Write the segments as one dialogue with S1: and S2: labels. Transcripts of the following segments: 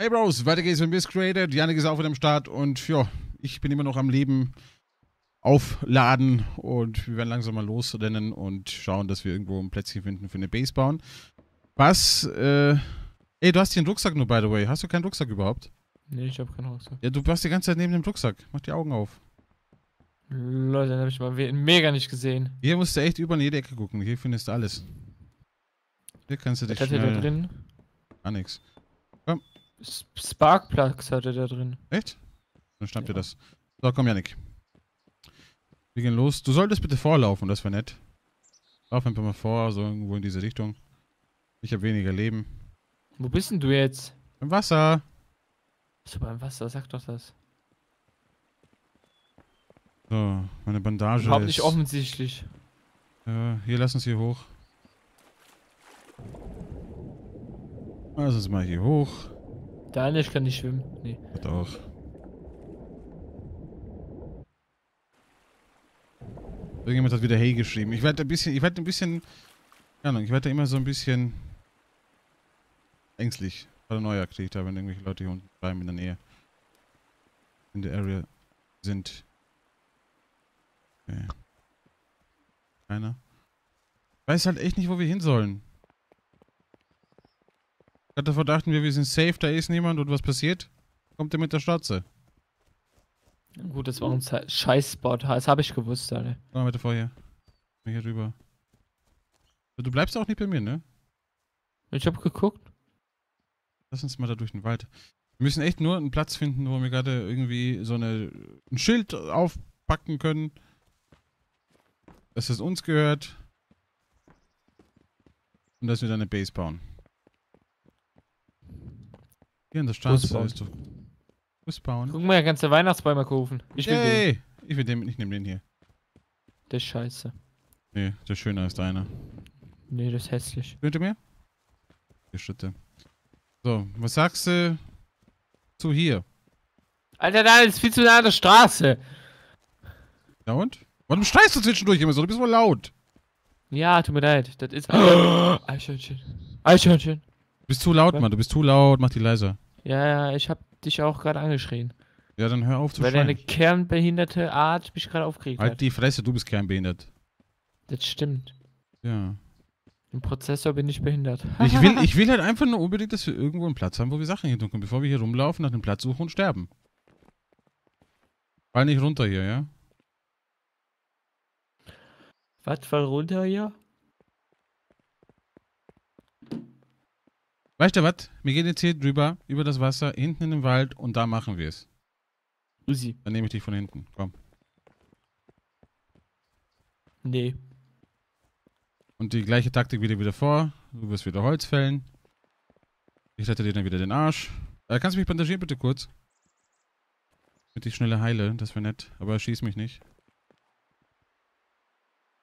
S1: Hey Bros, weiter geht's mit Miss Created. Janik ist auch wieder am Start und ja, ich bin immer noch am Leben aufladen und wir werden langsam mal losrennen und schauen, dass wir irgendwo ein Plätzchen finden für eine Base bauen. Was, äh, ey, du hast hier einen Rucksack nur, by the way. Hast du keinen Rucksack überhaupt?
S2: Nee, ich hab keinen Rucksack.
S1: Ja, du warst die ganze Zeit neben dem Rucksack. Mach die Augen auf.
S2: Leute, dann hab ich mal mega nicht gesehen.
S1: Hier musst du echt überall in jede Ecke gucken. Hier findest du alles. Hier kannst du dich
S2: Was hat der da
S1: schnell...
S2: drin?
S1: Gar nichts.
S2: S- Sparkplugs hatte da drin.
S1: Echt? Dann schnapp dir
S2: Ja.
S1: das. So, komm, Janik. Wir gehen los. Du solltest bitte vorlaufen, das wäre nett. Lauf einfach mal vor, so irgendwo in diese Richtung. Ich habe weniger Leben.
S2: Wo bist denn du jetzt?
S1: Im Wasser.
S2: So beim Wasser, sag doch das.
S1: So, meine Bandage
S2: Überhaupt
S1: ist...
S2: nicht offensichtlich.
S1: Ja, hier, lass uns hier hoch. Lass uns mal hier hoch.
S2: Da ich kann nicht schwimmen. Nee.
S1: Auch. Irgendjemand hat wieder Hey geschrieben. Ich werde ein bisschen, ich werde ein bisschen, keine Ahnung, ich werde immer so ein bisschen ängstlich, Paranoia kriegt, wenn irgendwelche Leute hier unten bleiben in der Nähe. In der Area sind. Okay. Keiner. Ich weiß halt echt nicht, wo wir hin sollen. Davor dachten wir, wir sind safe, da ist niemand und was passiert? Kommt der mit der Stotze.
S2: Gut, das war ein Scheiß-Spot. Das habe ich gewusst, Alter.
S1: Komm bitte vorher. Mal hier rüber. Du bleibst auch nicht bei mir, ne?
S2: Ich hab geguckt.
S1: Lass uns mal da durch den Wald. Wir müssen echt nur einen Platz finden, wo wir gerade irgendwie so eine, ein Schild aufpacken können. Dass es uns gehört. Und dass wir dann eine Base bauen. Hier in der Straße
S2: bauen?
S1: ist doch. Bus bauen.
S2: Guck mal, der ganze Weihnachtsbäume kaufen. Ich will den.
S1: Yay! Ich will den, ich nehme den hier.
S2: Der ist scheiße.
S1: Nee, der ist schöner als deiner.
S2: Nee, das ist hässlich.
S1: Hört ihr mir? Die Schritte. So, was sagst du zu hier?
S2: Alter, da ist viel zu nah an der Straße.
S1: Ja und? Warum schreist du zwischendurch immer so? Du bist wohl laut.
S2: Ja, tut mir leid. Das ist. Eichhörnchen. Eichhörnchen.
S1: Du bist zu laut? Mann. Du bist zu laut. Mach die leiser.
S2: Ja, ja, ich hab dich auch gerade angeschrien.
S1: Ja, dann hör auf zu
S2: Weil deine kernbehinderte Art mich gerade aufgeregt
S1: Halt
S2: hat.
S1: die Fresse, du bist kernbehindert.
S2: Das stimmt.
S1: Ja.
S2: Im Prozessor bin ich behindert.
S1: Ich will, ich will halt einfach nur unbedingt, dass wir irgendwo einen Platz haben, wo wir Sachen hin tun können, bevor wir hier rumlaufen, nach einem Platz suchen und sterben. Fall nicht runter hier, ja?
S2: Was, fall runter hier?
S1: Weißt du was? Wir gehen jetzt hier drüber, über das Wasser, hinten in den Wald und da machen wir es.
S2: Usi.
S1: Dann nehme ich dich von hinten. Komm.
S2: Nee.
S1: Und die gleiche Taktik wieder wieder vor. Du wirst wieder Holz fällen. Ich rette dir dann wieder den Arsch. Äh, kannst du mich bandagieren bitte kurz? Damit ich schneller heile, das wäre nett. Aber schieß mich nicht.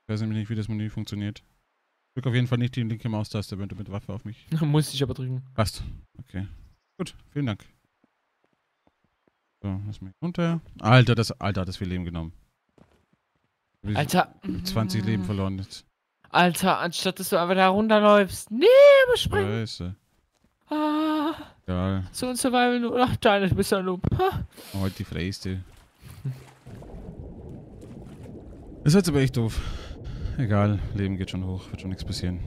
S1: Ich weiß nämlich nicht, wie das Menü funktioniert. Drück auf jeden Fall nicht die linke Maustaste, wenn du mit Waffe auf mich.
S2: Muss ich aber drücken.
S1: Passt. Okay. Gut, vielen Dank. So, lass mich runter. Alter, das, Alter, hat das viel Leben genommen. Ich hab
S2: Alter.
S1: 20 Leben verloren jetzt.
S2: Alter, anstatt dass du einfach da runterläufst. Nee, überspringen.
S1: Scheiße.
S2: Ah,
S1: Egal.
S2: so ein Survival nur. Ach, deine, du bist ein. Ha.
S1: Heute die Freiste. Das ist jetzt aber echt doof. Egal, Leben geht schon hoch, wird schon nichts passieren.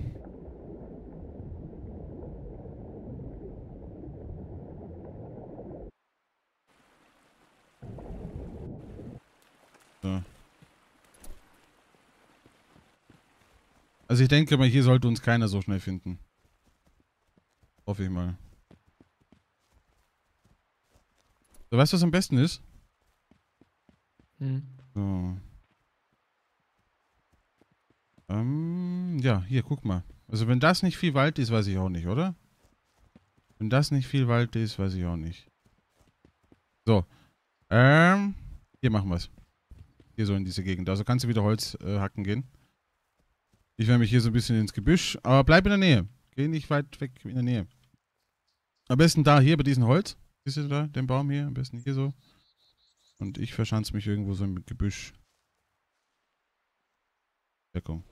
S1: So. Also ich denke mal, hier sollte uns keiner so schnell finden. Hoffe ich mal. So, weißt du, was am besten ist?
S2: Hm.
S1: So. Ähm, ja, hier, guck mal. Also wenn das nicht viel Wald ist, weiß ich auch nicht, oder? Wenn das nicht viel Wald ist, weiß ich auch nicht. So. Ähm, hier machen wir's. Hier so in diese Gegend. Also kannst du wieder Holz äh, hacken gehen. Ich werde mich hier so ein bisschen ins Gebüsch, aber bleib in der Nähe. Geh nicht weit weg in der Nähe. Am besten da, hier bei diesem Holz. Siehst du da, den Baum hier? Am besten hier so. Und ich verschanze mich irgendwo so im Gebüsch. Deckung.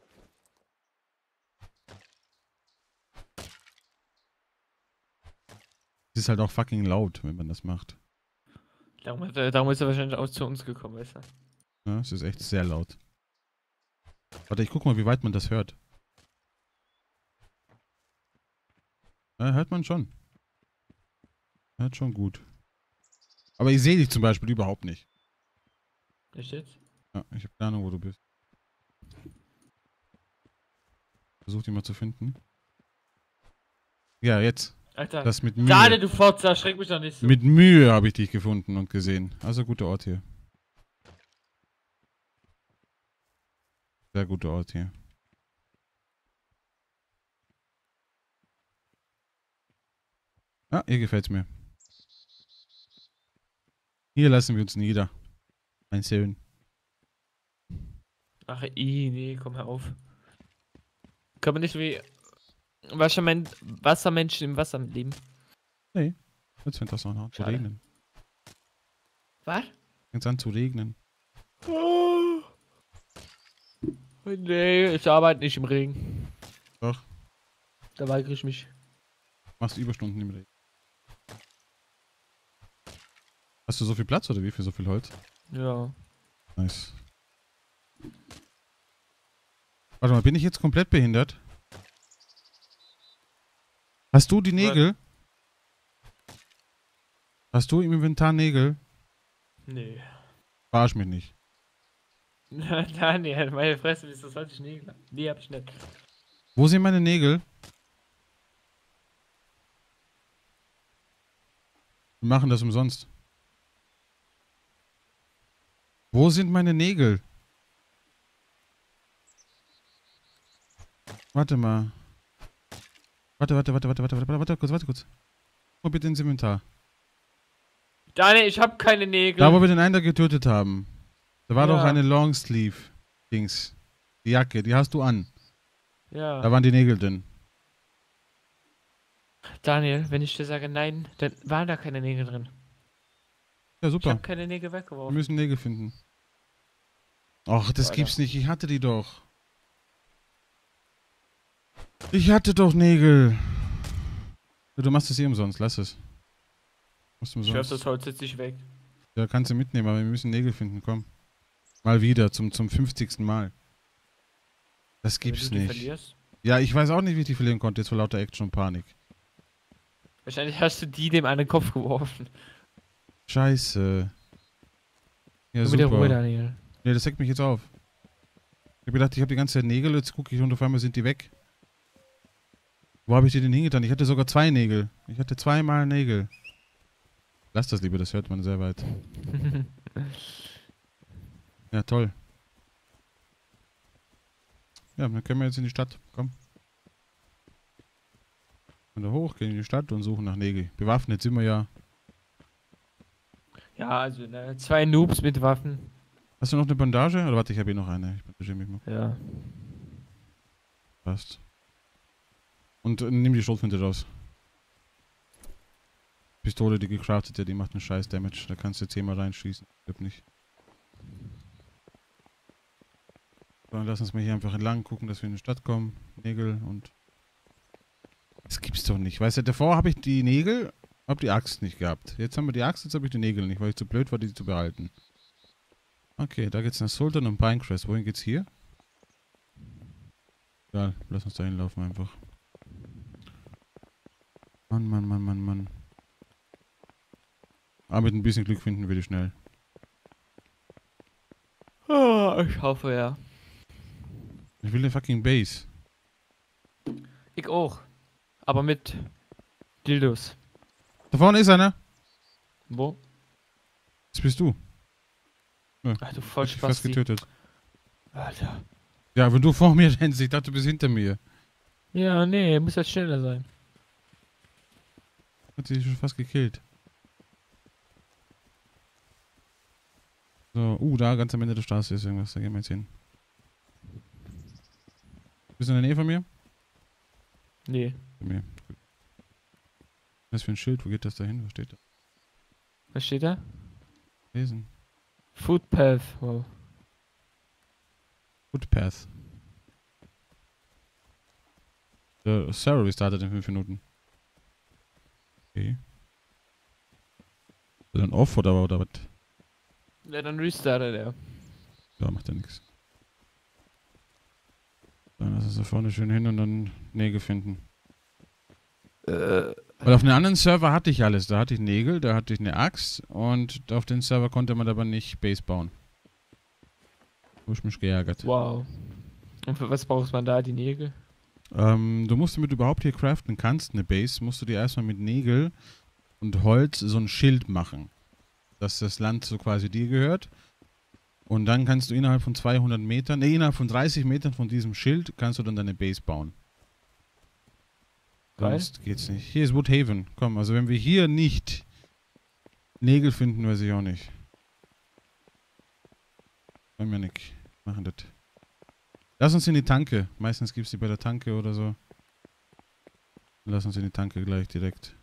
S1: Es ist halt auch fucking laut, wenn man das macht.
S2: Darum, darum ist er wahrscheinlich auch zu uns gekommen, weißt du?
S1: Ja, es ist echt sehr laut. Warte, ich guck mal, wie weit man das hört. Ja, hört man schon. Hört schon gut. Aber ich sehe dich zum Beispiel überhaupt nicht.
S2: Echt jetzt?
S1: Ja, ich habe keine Ahnung, wo du bist. Versuch dich mal zu finden. Ja, jetzt.
S2: Alter.
S1: Das mit Mühe.
S2: Daniel, du Fotze, erschreck mich doch nicht so.
S1: Mit Mühe habe ich dich gefunden und gesehen. Also guter Ort hier. Sehr guter Ort hier. Ah, hier gefällt's mir. Hier lassen wir uns nieder. Mein Sohn.
S2: Ach, i, nee, komm hör auf. Kann man nicht wie Wassermen Wassermenschen im Wasser leben?
S1: Jetzt fängt das noch an zu
S2: Schade.
S1: regnen.
S2: Was?
S1: Fängt an zu regnen.
S2: Oh. Nee, ich arbeite nicht im Regen.
S1: Doch.
S2: Da weigere ich mich.
S1: Machst Überstunden im Regen. Hast du so viel Platz oder wie für so viel Holz?
S2: Ja.
S1: Nice. Warte mal, bin ich jetzt komplett behindert? Hast du die Nägel? Hast du im Inventar Nägel?
S2: Nee.
S1: Verarsch mich nicht.
S2: Daniel, meine Fresse, wie ist das sollte ich nie? Nee, hab ich nicht.
S1: Wo sind meine Nägel? Wir machen das umsonst. Wo sind meine Nägel? Warte mal. Warte, warte, warte, warte, warte, warte, warte, warte kurz, warte kurz. Wo bitte ins Inventar?
S2: Daniel, ich hab keine Nägel.
S1: Da, wo wir den einen da getötet haben. Da war
S2: Ja.
S1: doch eine Longsleeve-Dings. Die Jacke, die hast du an.
S2: ja.
S1: Da waren die Nägel drin.
S2: Daniel, wenn ich dir sage nein, dann waren da keine Nägel drin.
S1: Ja,
S2: Ich
S1: super.
S2: hab keine Nägel
S1: Wir
S2: weggeworfen.
S1: müssen Nägel finden. Ach, das
S2: Alter.
S1: gibt's nicht. Ich hatte die doch. Ich hatte doch Nägel. Du machst es eh umsonst. Lass es. Musst du
S2: Ich werf
S1: umsonst.
S2: das Holz jetzt nicht weg.
S1: Ja, kannst du mitnehmen, aber wir müssen Nägel finden. Komm. Mal wieder, zum, zum 50. Mal. Das
S2: Wenn
S1: gibt's nicht.
S2: verlierst.
S1: Ja, ich weiß auch nicht, wie ich die verlieren konnte, jetzt vor lauter Action und Panik.
S2: Wahrscheinlich hast du die dem an den Kopf geworfen.
S1: Scheiße. Ja,
S2: Nur mit der Ruhe,
S1: super.
S2: Daniel.
S1: Nee, das deckt mich jetzt auf. Ich hab gedacht, ich habe die ganze Zeit Nägel, jetzt gucke ich und auf einmal sind die weg. Wo habe ich die denn hingetan? Ich hatte sogar zwei Nägel. Ich hatte zweimal Nägel. Lass das lieber, das hört man sehr weit. Ja, toll. Ja, dann können wir jetzt in die Stadt. Komm. Und da hoch, gehen in die Stadt und suchen nach Nägel. Bewaffnet sind wir ja.
S2: ja, also ne, zwei Noobs mit Waffen.
S1: Hast du noch eine Bandage? Oder warte, ich habe hier noch eine. Ich bandagiere mich mal.
S2: Ja.
S1: Passt. Und äh, nimm die Schrotflinte raus. Pistole, die gecraftete, die macht einen scheiß Damage. Da kannst du zehnmal reinschießen. Glaub nicht. Dann lass uns mal hier einfach entlang gucken, dass wir in die Stadt kommen. Nägel und... Das gibt's doch nicht. Weißt du, davor habe ich die Nägel, hab die Axt nicht gehabt. Jetzt haben wir die Axt, jetzt habe ich die Nägel nicht, weil ich zu blöd war, die zu behalten. Okay, da geht's nach Sultan und Pinecrest. Wohin geht's hier? Egal, lass uns da hinlaufen einfach. Mann, Mann, Mann, Mann, Mann. Aber mit ein bisschen Glück finden wir die schnell.
S2: Ah, Ich hoffe ja.
S1: Ich will eine fucking Base.
S2: Ich auch. Aber mit Dildos.
S1: Da vorne ist einer.
S2: Wo?
S1: Das bist du.
S2: Ach du voll
S1: dich fast getötet.
S2: Alter.
S1: Ja, wenn du vor mir rennst, ich dachte, du bist hinter mir.
S2: Ja, nee, muss jetzt schneller sein.
S1: Hat dich schon fast gekillt. So, uh, da ganz am Ende der Straße ist irgendwas. Da gehen wir jetzt hin. Bist du in der Nähe von mir?
S2: Nee.
S1: Bei mir. Gut. Was für ein Schild? Wo geht das da hin? Was steht da?
S2: Was steht da?
S1: Lesen.
S2: Footpath. Wow.
S1: Footpath. Der Server restartet in 5 Minuten. Okay. Dann off oder, oder was?
S2: Ja, dann restartet er.
S1: Ja, macht ja nichts. Dann lass uns da vorne schön hin und dann Nägel finden.
S2: Äh,
S1: Weil auf einem anderen Server hatte ich alles. Da hatte ich Nägel, da hatte ich eine Axt und auf den Server konnte man aber nicht Base bauen. Wo ich mich geärgert.
S2: wow. Und für was braucht man da die Nägel?
S1: Ähm, du musst, damit du überhaupt hier craften kannst, eine Base, musst du dir erstmal mit Nägel und Holz so ein Schild machen. Dass das Land so quasi dir gehört. Und dann kannst du innerhalb von 200 Metern, nee, innerhalb von 30 Metern von diesem Schild kannst du dann deine Base bauen. Sonst geht's nicht. Hier ist Woodhaven. Komm, also wenn wir hier nicht Nägel finden, weiß ich auch nicht. Wollen wir nicht. Machen das. Lass uns in die Tanke. Meistens gibt's die bei der Tanke oder so. Lass uns in die Tanke gleich direkt.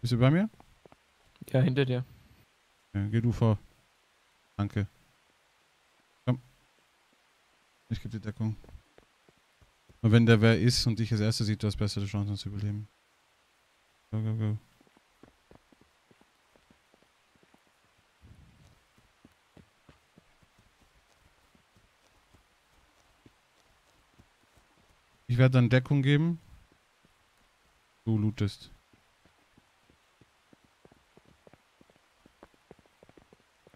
S1: Bist du bei mir?
S2: Ja, hinter dir.
S1: Ja, geh du vor. Danke. Komm. Ich gebe die Deckung. Und wenn der wer ist und dich als erster sieht, du hast bessere Chancen zu überleben. Go, go, go. Ich werde dann Deckung geben. Du lootest.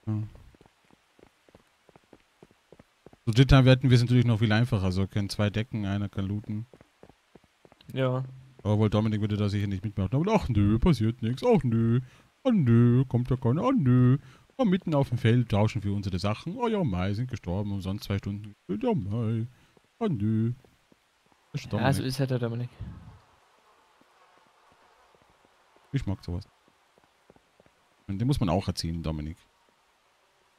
S1: Ja. So dritt werden wir es natürlich noch viel einfacher. So können zwei Decken, einer kann looten.
S2: Ja.
S1: Aber wohl Dominik würde da sicher nicht mitmachen. Aber ach nö, passiert nichts. Ach nö. Oh nö, kommt ja keiner. Oh nö. Oh, mitten auf dem Feld tauschen wir unsere Sachen. Oh ja, Mai, sind gestorben. Umsonst zwei Stunden. Ja, Mai. Oh nö. Ist
S2: Ja, so ist halt der Dominik.
S1: Ich mag sowas. Und den muss man auch erziehen, Dominik.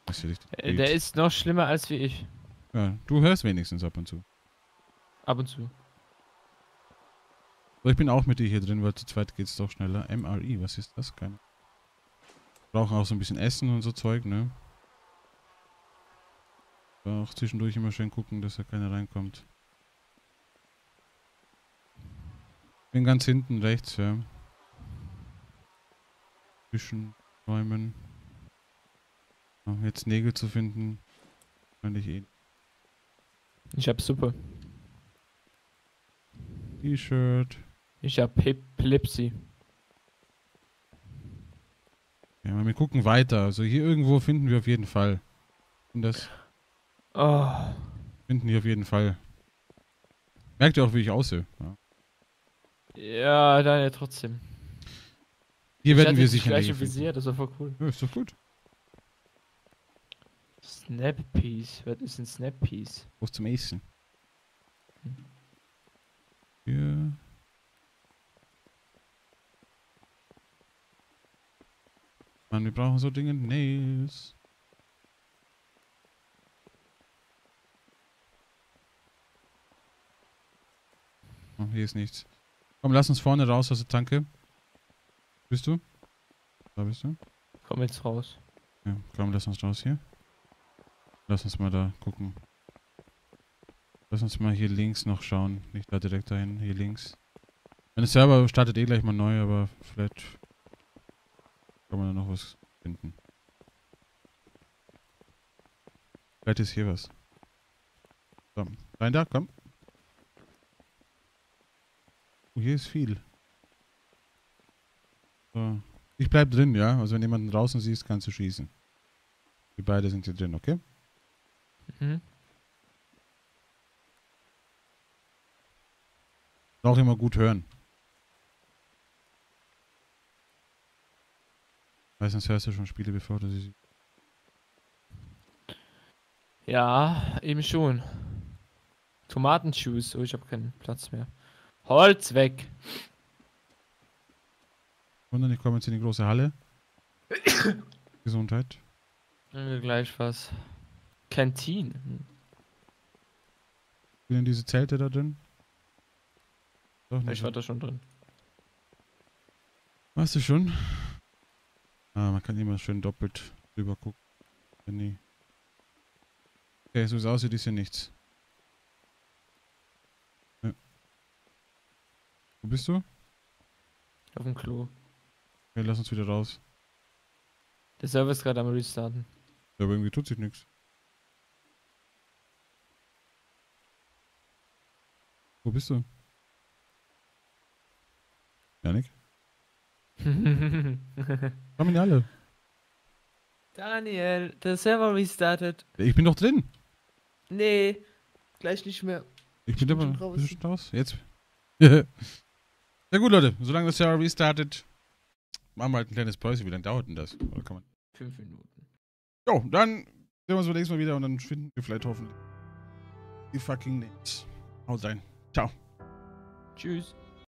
S1: Ist
S2: Äh, Der ist noch schlimmer als wie ich.
S1: ja, du hörst wenigstens ab und zu.
S2: Ab und zu.
S1: So, ich bin auch mit dir hier drin, weil zu zweit geht's doch schneller. MRI, was ist das? Keine. Brauchen auch so ein bisschen Essen und so Zeug, ne? Auch zwischendurch immer schön gucken, dass da keiner reinkommt. Bin ganz hinten rechts, ja. Zwischen Räumen. Ja, jetzt Nägel zu finden, fand ich eh.
S2: Ich hab Suppe.
S1: T-Shirt.
S2: Ich hab Epilepsie.
S1: Ja, wir gucken weiter. Also hier irgendwo finden wir auf jeden Fall. Und das
S2: Oh.
S1: finden wir auf jeden Fall. Merkt ihr auch, wie ich aussehe. Ja.
S2: Ja, dann ja trotzdem.
S1: Hier werden wir sicher
S2: gleiche
S1: finden.
S2: Visier, das war voll cool.
S1: Ja, ist doch gut.
S2: Snap Piece. Was ist ein Snap Piece?
S1: Was zum Essen.
S2: Hm.
S1: Hier. Mann, wir brauchen so Dinge. Nails. Oh, hier ist nichts. Komm, lass uns vorne raus aus der Tanke. Bist du? Da bist du?
S2: Komm jetzt raus.
S1: Ja, komm, lass uns raus hier. Lass uns mal da gucken. Lass uns mal hier links noch schauen. Nicht da direkt dahin, hier links. Mein Server startet eh gleich mal neu, aber vielleicht kann man da noch was finden. Vielleicht ist hier was. So, rein da, komm. Oh, hier ist viel. So. Ich bleib drin, ja? Also wenn jemanden draußen siehst, kannst du schießen. Die beide sind hier drin, okay?
S2: Mhm.
S1: Auch immer gut hören. Meistens hörst du schon Spiele, bevor du sie siehst.
S2: Ja, eben schon. Tomatenjuice. Oh, ich habe keinen Platz mehr. Holz weg.
S1: Wundern, ich komme jetzt in die große Halle. Gesundheit.
S2: Äh, Gleich was.
S1: Sind denn diese Zelte da drin? Doch
S2: Ich
S1: nicht.
S2: war da schon drin.
S1: Warst du schon? Ah, man kann immer schön doppelt drüber gucken. Wenn nie. Okay, so wie es aussieht, ist hier nichts. Wo bist du?
S2: Auf dem Klo.
S1: Okay, lass uns wieder raus.
S2: Der Server ist gerade am Restarten.
S1: Ja, aber irgendwie tut sich nichts. Wo bist du? Janik? Kommen die alle?
S2: Daniel, der Server restartet.
S1: Ich bin doch drin.
S2: Nee, gleich nicht mehr.
S1: Ich bin
S2: bin schon
S1: noch
S2: draußen.
S1: schon raus. Jetzt. ja gut, Leute. Solange das Server restartet, machen wir halt ein kleines Päuschen. Wie lange dauert denn das? Oder kann man
S2: Fünf Minuten.
S1: Jo, dann sehen wir uns beim nächsten Mal wieder und dann finden wir vielleicht hoffentlich die fucking Names. Haut rein. Ciao.
S2: Tschüss.